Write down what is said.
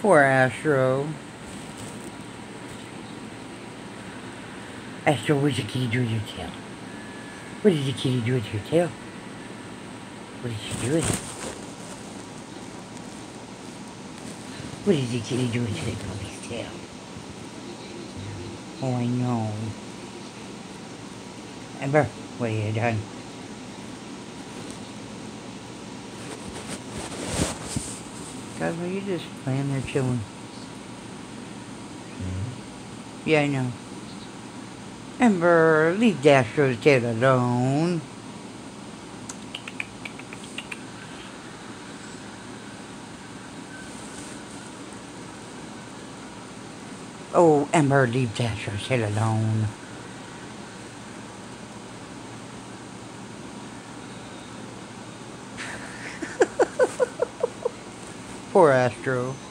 Poor Astro. Astro, what did the kitty do with your tail? What did the kitty do with your tail? What did she do with it? What did the kitty do with your puppy's tail? Oh, I know. Ember, what have you done? Are you just playing there chilling? Mm-hmm. Yeah, I know. Ember, leave Astro's tail alone. Oh, Ember, leave Astro's tail alone. Poor Astro.